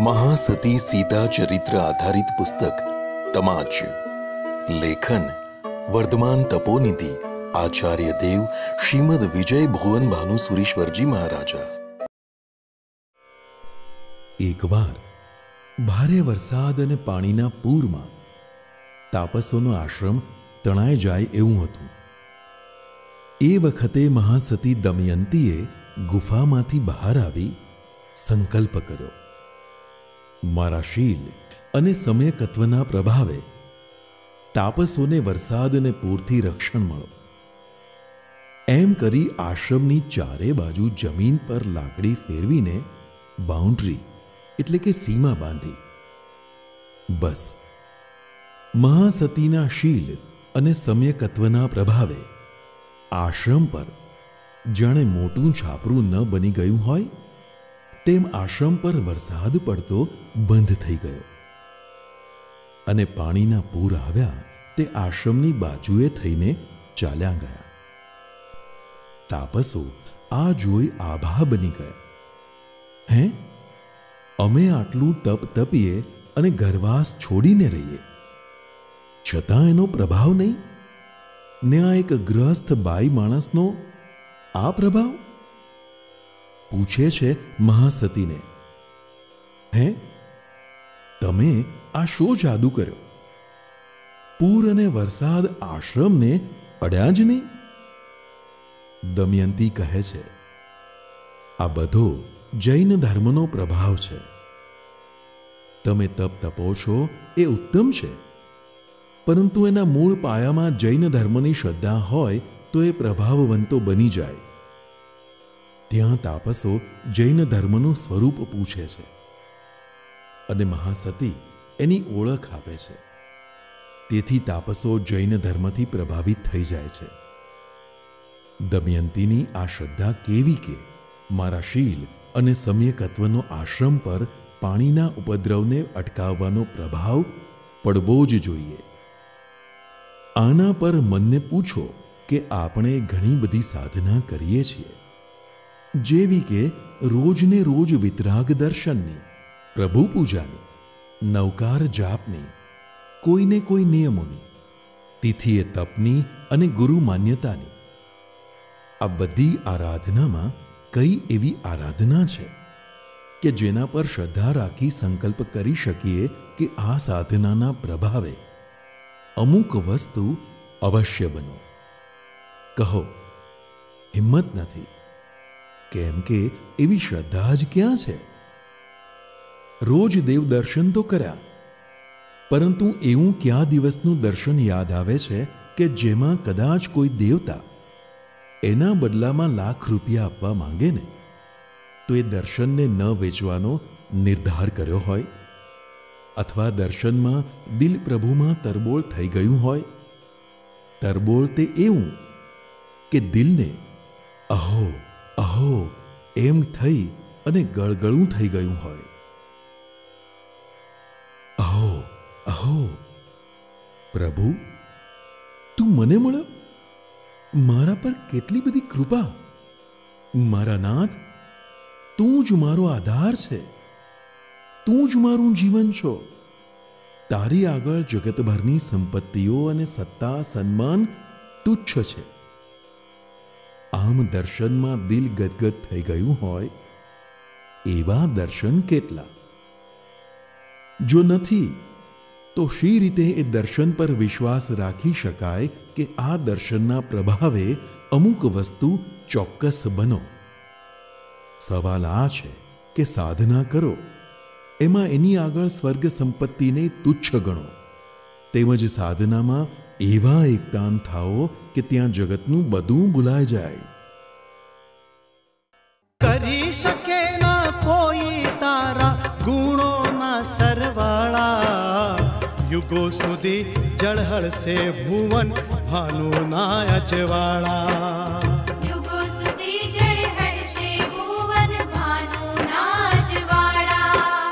મહાસતી સીતા ચરિત્ર આધારિત પુસ્તક તમાચ લેખન, વર્ધમાન તપોનિધિ, આચાર્ય દેવ, શ્રીમદ વિજય ભુવન ભાનુ સુરેશ્વરજી મહારાજા. એકવાર, ભારે વરસાદ અને પાણીના પૂરમાં, તાપસોનો આશ્રમ તણાઈ જાય એવું હતું. એ વખતે મહાસતી દમયંતીએ ગુફામાંથી બહાર આવી સંકલ્પ કર્યો. મારા શીલ અને સમયકત્વના પ્રભાવે તાપસોને વરસાદ અને પૂરથી રક્ષણ મળો. એમ કરી આશ્રમની ચારે બાજુ જમીન પર લાકડી ફેરવીને બાઉન્ડ્રી એટલે કે સીમા બાંધી. બસ. મહાસતીના શીલ અને સમ્યકત્વના પ્રભાવે આશ્રમ પર જાણે મોટું છાપરું ન બની ગયું હોય તેમ આશ્રમ પર વરસાદ પડતો બંધ થઈ ગયો. અને પાણીના પૂર આવ્યા તે આશ્રમની બાજુએ થઈને ચાલ્યા ગયા. તાપસો આ જોઈ આભા બની ગયા. હે? અમે આટલું તપ તપીએ અને ઘરવાસ છોડીને રહીએ. છતાં એનો પ્રભાવ નહીં? ને આ એક ગ્રસ્ત બાઈ માણસનો આ પ્રભાવ? પૂછે છે મહાસતીને, હે, તમે આ શો જાદુ કર્યો? પૂર અને વરસાદ આશ્રમને અડ્યા જ નહીં? દમયંતી કહે છે, આ બધો જૈન ધર્મનો પ્રભાવ છે. તમે તપ તપો છો એ ઉત્તમ છે. પરંતુ એના મૂળ પાયામાં જૈન ધર્મની શ્રદ્ધા હોય તો એ પ્રભાવવંતો બની જાય. ત્યાં તાપસો જૈન ધર્મનું સ્વરૂપ પૂછે છે અને મહાસતી એની ઓળખ આપે છે. તેથી તાપસો જૈન ધર્મથી પ્રભાવિત થઈ જાય છે. દમયંતીની આ શ્રદ્ધા કેવી કે મારા શીલ અને સમ્યકત્વનો આશ્રમ પર પાણીના ઉપદ્રવને અટકાવવાનો પ્રભાવ પડવો જ જોઈએ. આના પર મનને પૂછો કે આપણે ઘણી બધી સાધના કરીએ છીએ. જેવી કે રોજને રોજ વિતરાગ દર્શનની, પ્રભુ પૂજાની, નવકાર જાપની, કોઈને કોઈ નિયમોની, તિથિએ તપની અને ગુરુ માન્યતાની. આ બધી આરાધનામાં કઈ એવી આરાધના છે કે જેના પર શ્રદ્ધા રાખી સંકલ્પ કરી શકીએ કે આ સાધનાના પ્રભાવે અમુક વસ્તુ અવશ્ય બનો. કહો, હિંમત નથી. કેમ કે એવી શ્રદ્ધા જ ક્યાં છે? રોજ દેવ દર્શન તો કર્યા. પરંતુ એવું ક્યાં દિવસનું દર્શન યાદ આવે છે કે જેમાં કદાચ કોઈ દેવતા એના બદલામાં લાખ રૂપિયા આપવા માંગે ને? તો એ દર્શનને ન વેચવાનો નિર્ધાર કર્યો હોય? અથવા દર્શનમાં દિલ પ્રભુમાં તરબોળ થઈ ગયું હોય? તરબોળ તે એવું કે દિલને, અહો અહો એમ થઈ અને ગળગળું થઈ ગયું હોય. અહો અહો પ્રભુ, તું મને મળ્યો? મારા પર કેટલી બધી કૃપા. મારા નાથ, તું જ મારો આધાર છે. તું જ મારું જીવન છો. તારી આગળ જગતભરની સંપત્તિઓ અને સત્તા, સન્માન તુચ્છ છે. આમ દર્શનમાં દિલ ગદગદ થઈ ગયું હોય, એવા દર્શન કેટલા? જો નથી, તો શી રીતે એ દર્શન પર વિશ્વાસ રાખી શકાય કે આ દર્શનના પ્રભાવે અમુક વસ્તુ ચોક્કસ બનો? સવાલ આ છે કે સાધના કરો, એમાં એની આગળ સ્વર્ગ સંપત્તિને તુચ્છ ગણો, તેમજ સાધનામાં એવા એકતાન થાઓ કે ત્યાં જગતનું બધું ભૂલાઈ જાય. કરી શકે ના કોઈ તારા ગુણોના સરવાળા. યુગો સુધી જળહળશે ભુવન ભાનુના અજવાળા.